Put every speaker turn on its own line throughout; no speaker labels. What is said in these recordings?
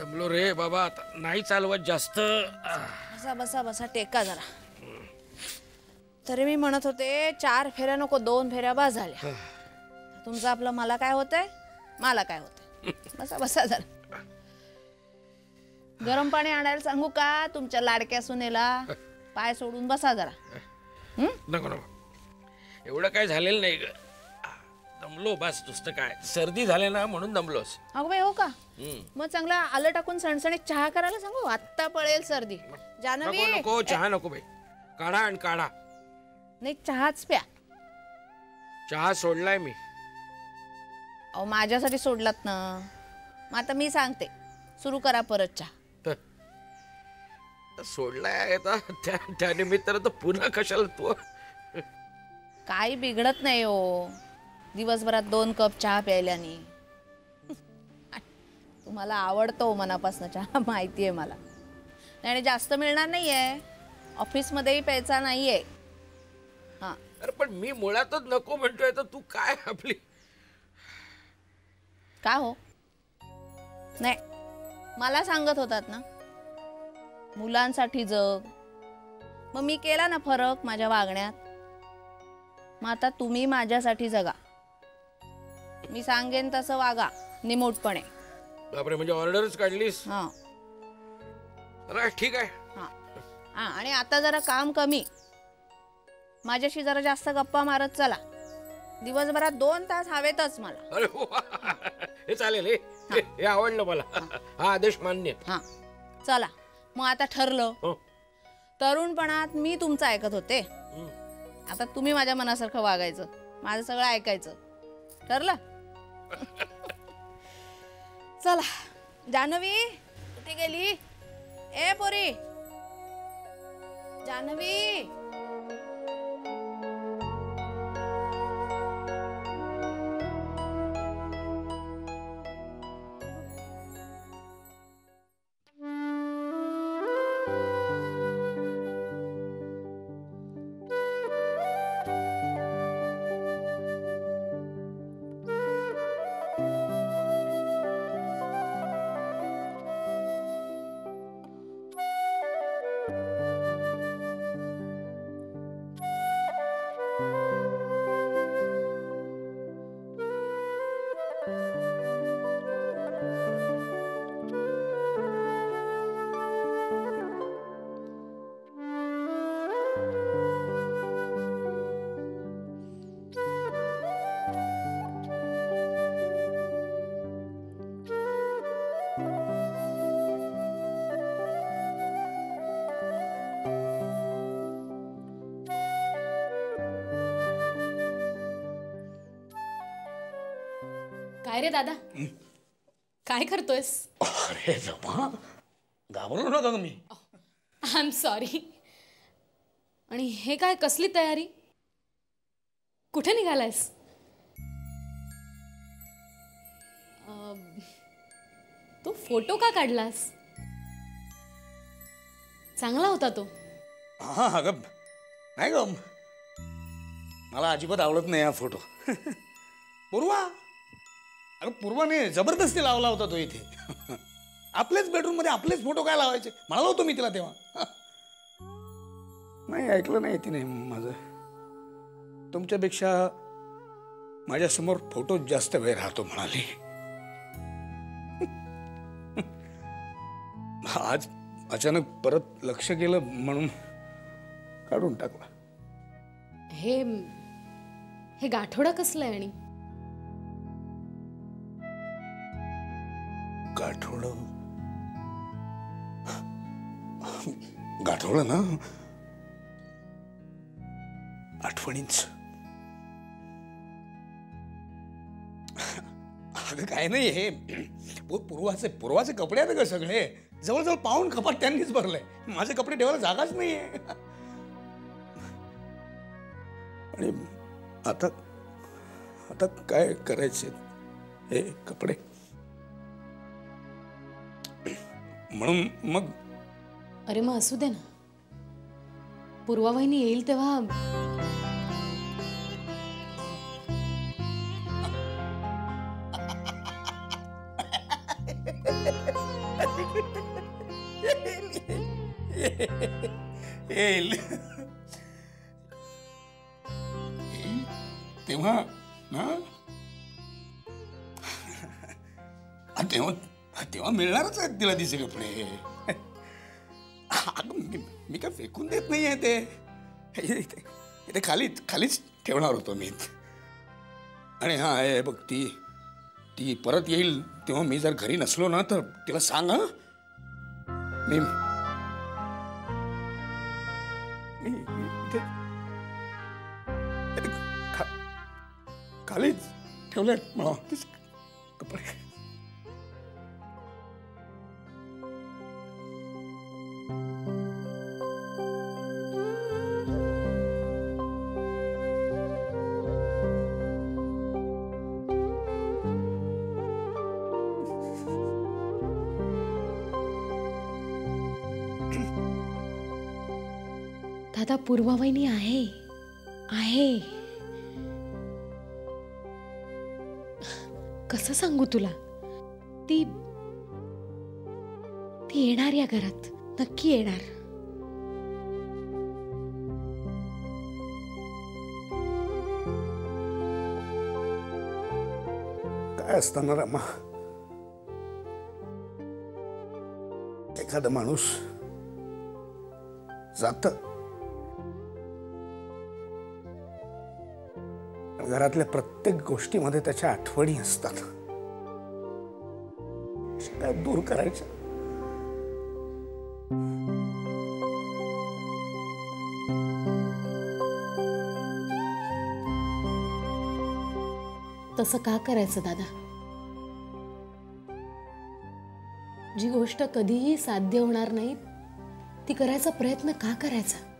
दमलो रे बाबा आता नाही चालवत जास्त.
बसा बसा बसा टेका जरा. तरी मी म्हणत होते चार फेऱ्या नको दोन फेऱ्या बस झाल्या. तुमचं आपलं मला काय होतंय? मला काय होतंय? बसा बसा जरा. गरम पाणी आणायला सांगू का तुमच्या लाडक्या सुनेला? पाय सोडून बसा जरा.
नको नको. एवढं काय झालेलं नाही ग. दमलो बस नुसतं काय. सर्दी झाले ना म्हणून दमलोस
अगो बाई हो का. मग चांगला आलं टाकून सणसणीत चहा करायला सांगू? आत्ता पळेल सर्दी. जानवी.
नको नको चहा नको बाई. काढा आणि काढा.
नाही चहाच प्या.
चहा सोडलाय मी.
अहो माझ्यासाठी सोडलात ना. मग आता मी सांगते. सुरू करा परत चहा.
सोडलाय आता. त्या तर पुन्हा कशाला तू?
काही बिघडत नाही हो. दिवसभरात दोन कप चहा प्यायल्याने. तुम्हाला आवडतो मनापासून चहा माहिती आहे मला. नाही आणि जास्त मिळणार नाही आहे ऑफिसमध्येही प्यायचा नाही आहे हां.
अरे पण मी मुळातच नको म्हणतोय तर तू काय आपली?
का हो? नाही मला सांगत होतात ना. मुलांसाठी जग. मग मी केला ना फरक माझ्या वागण्यात. मग आता तुम्ही माझ्यासाठी जगा. मी सांगेन तसं वागा निमूटपणे.
बापरे म्हणजे ऑर्डरच काढलीस?
हां.
अरे ठीक आहे.
हां. हां आणि आता जरा काम कमी. माझ्याशी जरा जास्त गप्पा मारत चला. दिवसभरात दोन तास हवेतच मला.
अरे वा. हे चालेल हे. हे- हे आवडलं मला. हा आदेश मान्य.
हां. चला मग आता ठरलं.
हो.
तरुणपणात मी तुमचं ऐकत होते.
हम्म.
आता तुम्ही माझ्या मनासारखं वागायचं. माझं सगळं ऐकायचं. ठरलं? चला. जानवी कुठे गेली? ए पोरी. जानवी.
काय रे दादा? काय करतोयस?
अरे जमा घाबरू नका मी
आय एम सॉरी आणि हे काय कसली तयारी? कुठे निघालायस? तो फोटो का काढलास? चांगला होता तो.
हा अगं नाही ग. मला अजिबात आवडत नाही हा फोटो. पूर्वा अगं पूर्वाने जबरदस्ती लावला होता तो इथे. आपल्याच बेडरूममध्ये आपलेच फोटो काय लावायचे? म्हणाला होतो मी तिला तेव्हा. नाही ऐकलं नाही तिने माझं. तुमच्यापेक्षा माझ्यासमोर फोटो जास्त वेळ राहतो म्हणाली. आज अचानक परत लक्ष केलं म्हणून काढून टाकला.
हे हे गाठोडा कसलं आहे आणि?
गाठवलं गाठवलं ना? आठवणींच. अगं काय नाही हे. पूर्वाचे पूर्वाचे कपडे आहेत का सगळे. जवळजवळ पाहून खपात त्यांनीच भरलंय. माझे कपडे ठेवायला जागाच नाहीये. आणि आता आता काय करायचे? हे कपडे? म्हणून मग?
अरे मग असू दे ना. पूर्वा वहिनी येईल तेव्हा.
येईल. आहेत तिला दिसे कपडे अगं, मी मी काय फेकून देत नाही आहे ते. इथे इथे खालीच खालीच ठेवणार होतो मी. आणि हा हे बघ ती ती परत येईल तेव्हा मी जर घरी नसलो ना तर तिला सांग हं? मी खालीच ठेवलेत मला. कपडे.
दादा पूर्वावहिनी आहे. आहे. कसं सांगू तुला? ती ती येणार या घरात. नक्की येणार.
काय असताना रमा? एखादा माणूस जात. घरातल्या प्रत्येक गोष्टीमध्ये त्याच्या आठवणी असतात. काय दूर करायच्या.
तसं का करायचं दादा? जी गोष्ट कधीही साध्य होणार नाही ती करायचा प्रयत्न का करायचा?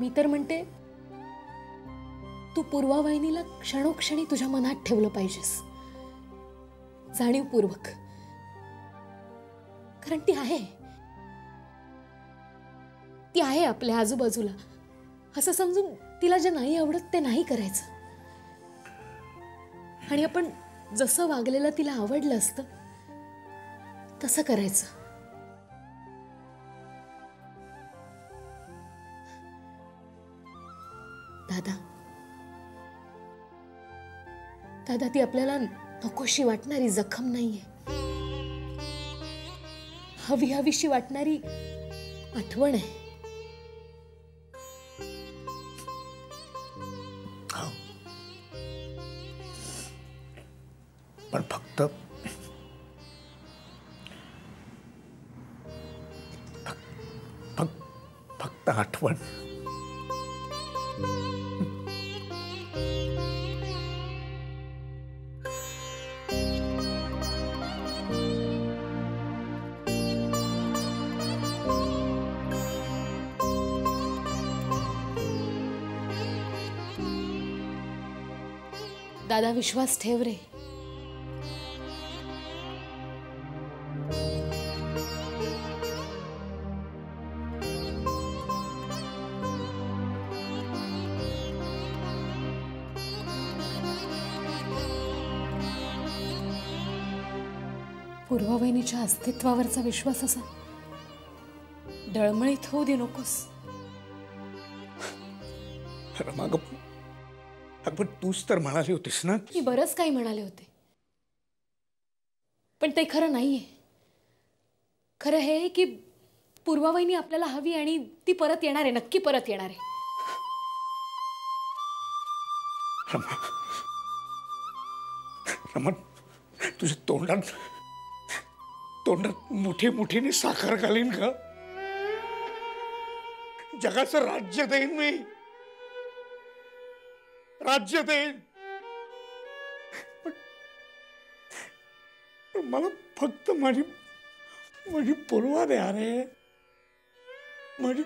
मी तर म्हणते तू पूर्वावाहिनीला क्षणोक्षणी तुझ्या मनात ठेवलं पाहिजेस. जाणीवपूर्वक. कारण ती आहे. ती आहे आपल्या आजूबाजूला. असं समजून तिला जे नाही आवडत ते नाही करायचं. आणि आपण जसं वागलेलं तिला आवडलं असतं तसं करायचं. दादा. दादा ती आपल्याला नकोशी वाटणारी जखम नाहीये. हवी हवीशी वाटणारी आठवण आहे. हो.
पण फक्त फक्त आठवण.
दादा विश्वास ठेव रे. पूर्ववहिनीच्या अस्तित्वावरचा विश्वास असा. डळमळीत होऊ दे नकोस.
रमा अगं, तूच तर म्हणाली होतीस ना?
मी बरंच काही म्हणाले होते. पण ते खरं नाहीये. खरं हे की पूर्वावहिनी आपल्याला हवी आणि ती परत येणार आहे नक्की परत येणार आहे.
रमा रमा तुझ्या तोंडात तोंडात मोठी मोठीने साखर घालीन का जगाचं राज्य देईन मी. राज्य देईन पण- मला फक्त माझी माझी पूर्वा द्या रे. माझी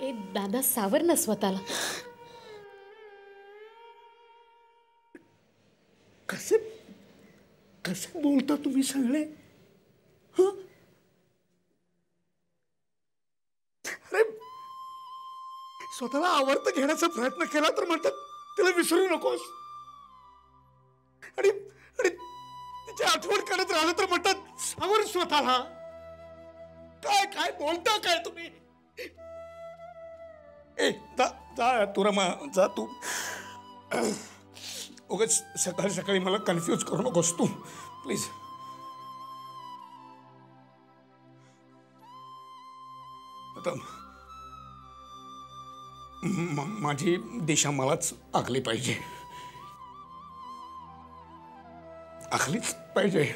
ए दादा सावर ना स्वतःला.
कसे कसे बोलता तुम्ही सगळे हं? अरे स्वतःला आवर्त घेण्याचा प्रयत्न केला तर म्हणतात तिला विसरू नकोस. आणि आणि तिची आठवण करत राहिलं तर म्हणतात सावर स्वतःला. काय काय बोलता काय तुम्ही? ए जा जा तू रमा जा तू. उगाच सकाळी सकाळी मला कन्फ्यूज करू नकोस तू प्लीज. आता म- माझी दिशा मलाच आखली पाहिजे. आखलीच पाहिजे.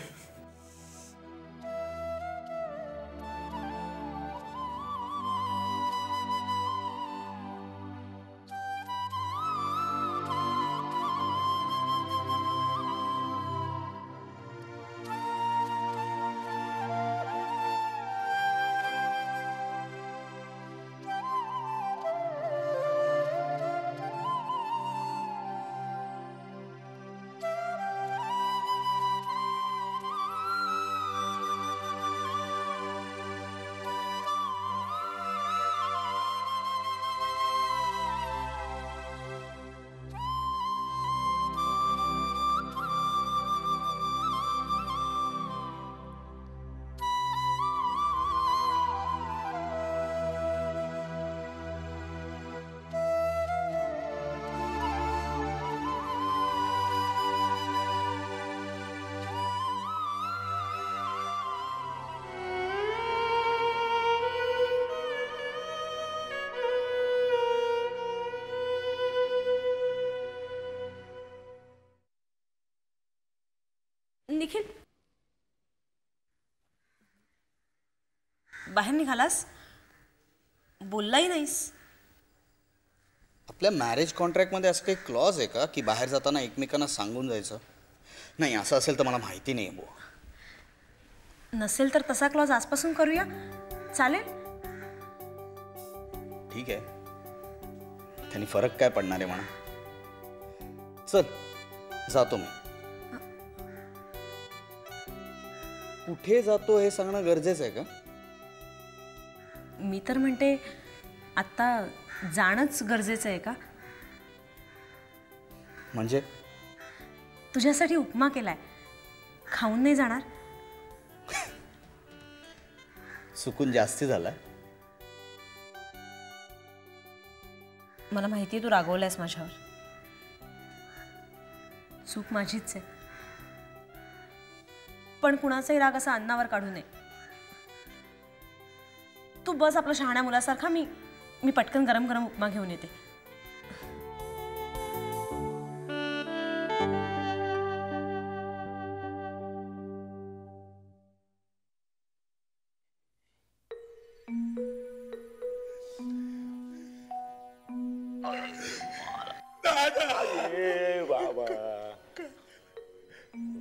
निखिल. बाहेर निघालास? बोललाही नाहीस.
आपल्या मॅरेज कॉन्ट्रॅक्टमध्ये असं काही क्लॉज आहे का? की बाहेर जाताना एकमेकांना सांगून जायचं? नाही असं असेल तर मला माहिती नाही बुवा.
नसेल तर तसा क्लॉज आजपासून करूया. चालेल?
ठीक आहे. त्यांनी फरक काय पडणार आहे म्हणा? चल जातो मी. कुठे जातो हे सांगणं गरजेचं आहे का?
मी तर म्हणते आत्ता जाणंच गरजेचं आहे का?
म्हणजे?
तुझ्यासाठी उपमा केलाय. खाऊन नाही जाणार?
चुकून जास्ती झालाय?
मला माहिती आहे तू रागवलायस माझ्यावर. चूक माझीच आहे. पण कुणाचाही राग असा अन्नावर काढू नये. तू बस आपला शहाण्या मुलासारखा मी मी पटकन गरम गरम उपमा घेऊन येते.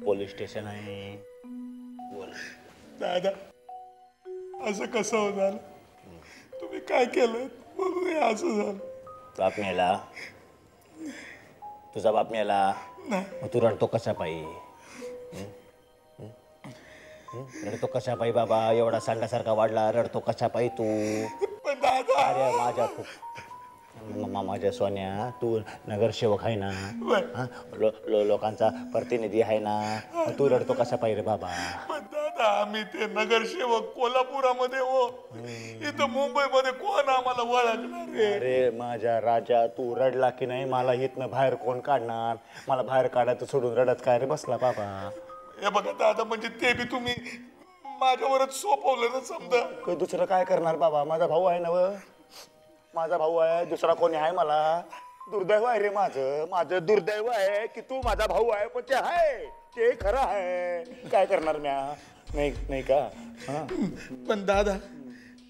पोलीस स्टेशन आहे.
दादा. असं कसं हो झालं तुम्ही काय केलं म्हणून हे असं झालं.
बाप मेला. तुझा बाप मेला. मग तू रडतो कशा पायी? रडतो कशा पायी बाबा? एवढा सांडासारखा वाढला रडतो कशा पायी तू?
पण दादा.
अरे माझ्या खूप मम्मा माझ्या सोन्या तू नगरसेवक आहे ना? हा? लो, लो, लोकांचा प्रतिनिधी आहे ना? मग तू रडतो कशा पायी रे बाबा?
पण दादा आम्ही ते नगरसेवक कोल्हापुरामध्ये हो. इथं मुंबईमध्ये कोण आम्हाला ओळखणार रे?
अरे माझ्या राजा तू रडला की नाही? मला इथनं बाहेर कोण काढणार? मला बाहेर काढायचं सोडून रडत काय रे बसला बाबा?
हे बघा दादा म्हणजे ते बी तुम्ही माझ्यावरच सोपवलं ना समजा.
क- दुसरं काय करणार बाबा? माझा भाऊ आहे ना व? माझा भाऊ आहे दुसरा कोणी आहे मला? दुर्दैव आहे रे माझं. माझं दुर्दैव आहे की तू माझा भाऊ आहे पण ते आहे. ते खरं आहे. काय करणार म्या? नाही नाही का? हा.
पण दादा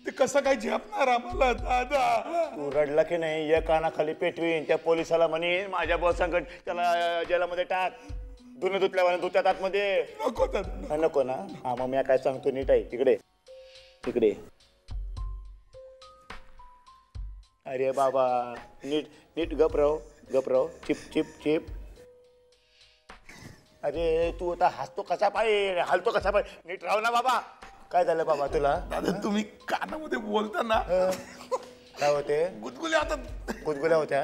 ते कसं काय झेपणार आम्हाला दादा?
तू रडला की नाही? या कानाखाली पेटवीन त्या पोलिसाला म्हणेन माझ्या बॉसांकड त्याला जेलामध्ये टाक. धुणं धुतल्यावर धुत्यात आतमध्ये.
नको दादा.
हा, नको ना. हा मग मी काय सांगतो नीट आहे. तिकडे. तिकडे. अरे बाबा नीट नीट गपराव गपराव चिप चिप चिप. अरे तू आता हसतो कसा पाहिजे हालतो कसा पाहिजे नीट राव ना बाबा. काय झालं बाबा तुला?
दादा तुम्ही कानामध्ये बोलता ना.
काय होते?
गुदगुले आता.
गुदगुल्या होत्या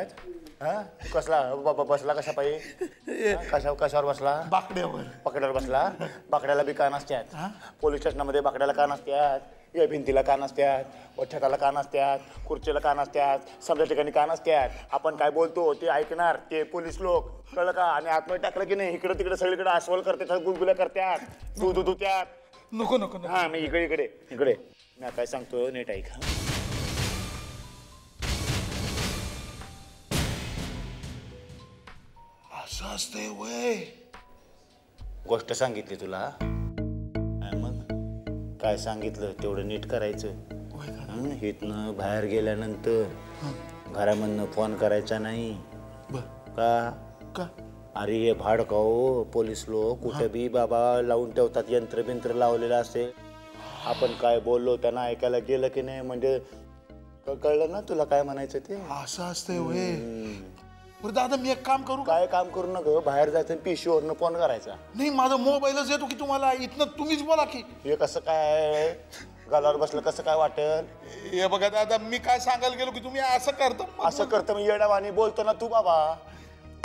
हा? कसला? ब- ब- बसला कशा पाहिजे कशा कशावर बसला?
बाकड्यावर.
बाकड्यावर बसला? बाकड्याला बी का नसत्यात पोलीस स्टेशनमध्ये बाकड्याला का नसत्यात या भिंतीला का नसत्यात छताला का नसत्यात खुर्चीला का नसत्यात समजा ठिकाणी का नसत्यात आपण काय बोलतो ते ऐकणार ते पोलीस लोक. कळलं का? आणि आतमध्ये टाकलं की नाही इकडे तिकडे सगळीकडे अस्वल करतात गुलगुल्या करतात तू तू तू त्यात
नको नको.
हा मी इकडे इकडे इकडे. मी काय सांगतो नीट ऐक हा.
असं असतंय वय.
गोष्ट सांगितली तुला. काय सांगितलं तेवढं नीट करायचं. इथनं बाहेर गेल्यानंतर घरामधनं फोन करायचा नाही. का?
का?
अरे हे भाड का हो? पोलीस लोक कुठे बी बाबा लावून ठेवतात यंत्र बिंत्र लावलेलं असते. आपण काय बोललो त्यांना ऐकायला गेलं की नाही? म्हणजे कळलं ना तुला काय म्हणायचं ते?
असं असतंय बरं दादा मी एक काम करू का?
काय काम करू नका बाहेर जायचं पिशवीवरनं फोन करायचा.
नाही माझा मोबाईलच येतो की तुम्हाला इथनं तुम्हीच बोला की.
हे कसं काय? गालावर बसलं कसं काय वाटेल?
हे बघा दादा मी काय सांगायला गेलो की तुम्ही असं करता
असं करतं मी येड्यावानी बोलतो ना तू बाबा.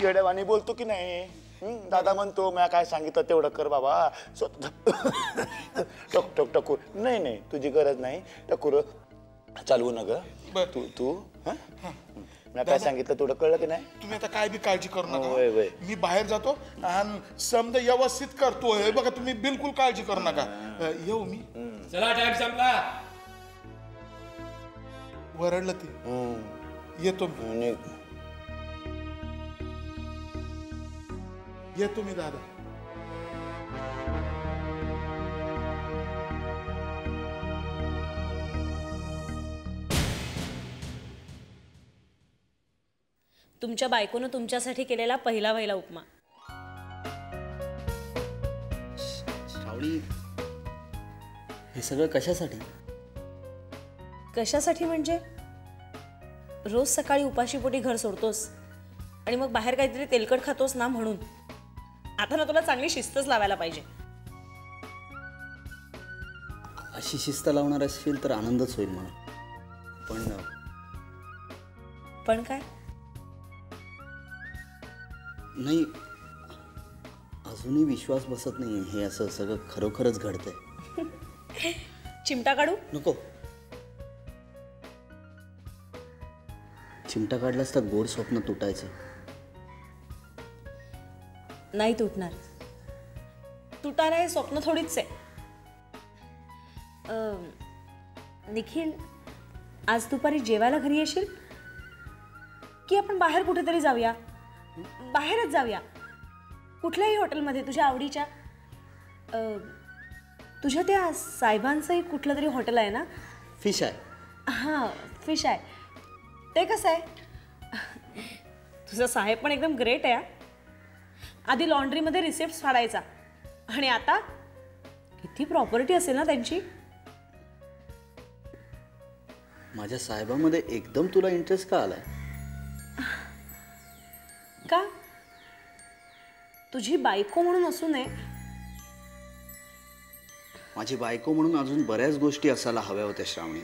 येड्यावानी बोलतो की नाही? हं? दादा म्हणतो मी काय सांगितलं तेवढं कर बाबा. स्वतः टक टक टकूर. नाही नाही तुझी गरज नाही. टकूर चालवू न ग
बर.
तू तू हं? मी काय सांगितलं तेवढं कळलं की नाही?
तुम्ही आता काय बी काळजी करू
होय, होय.
नका मी बाहेर जातो आणि समजा व्यवस्थित करतो. हे बघा तुम्ही बिलकुल काळजी करू नका. अ, येऊ मी.
चला टाइम संपला.
वरडलं ते.
हं.
येतो मी.
आणि
येतो मी दादा.
तुमच्या बायकोनं तुमच्यासाठी केलेला पहिला पहिला उपमा.
श्रावणी हे सगळं कशासाठी?
कशासाठी म्हणजे? रोज सकाळी उपाशीपोटी घर सोडतोस आणि मग बाहेर काहीतरी तेलकट खातोस ना म्हणून. आता ना तुला चांगली शिस्तच लावायला पाहिजे.
अशी शिस्त लावणार असेल तर आनंदच होईल मला. पण
पण काय?
नाही अजूनही विश्वास बसत नाही हे असं सगळं खरोखरच घडतंय.
चिमटा काढू?
नको. चिमटा काढलास तर गोड स्वप्न तुटायचं.
नाही तुटणार. तुटायला हे स्वप्न थोडीच आहे. निखिल आज दुपारी जेवायला घरी येशील? की आपण बाहेर कुठेतरी जाऊया? बाहेरच जाऊया. कुठल्याही हॉटेलमध्ये तुझ्या आवडीच्या तुझ्या त्या साहेबांचंही कुठलं तरी हॉटेल आहे ना?
फिश आहे.
हां फिश आहे. ते कसं आहे? तुझा साहेब पण एकदम ग्रेट आहे. आधी लॉन्ड्रीमध्ये रिसिप्ट फाडायचा. आणि आता किती प्रॉपर्टी असेल ना त्यांची?
माझ्या साहेबामध्ये एकदम तुला इंटरेस्ट का आलाय?
का? तुझी बायको म्हणून असू नये.
माझी बायको म्हणून अजून बऱ्याच गोष्टी असायला हव्या होत्या श्रावणी.